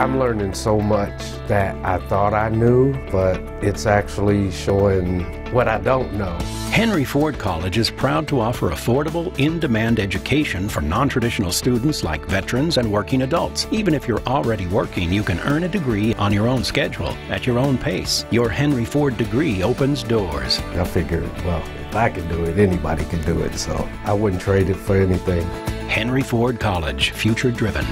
I'm learning so much that I thought I knew, but it's actually showing what I don't know. Henry Ford College is proud to offer affordable, in demand education for non traditional students like veterans and working adults. Even if you're already working, you can earn a degree on your own schedule, at your own pace. Your Henry Ford degree opens doors. I figured, well, if I can do it, anybody can do it, so I wouldn't trade it for anything. Henry Ford College, future driven.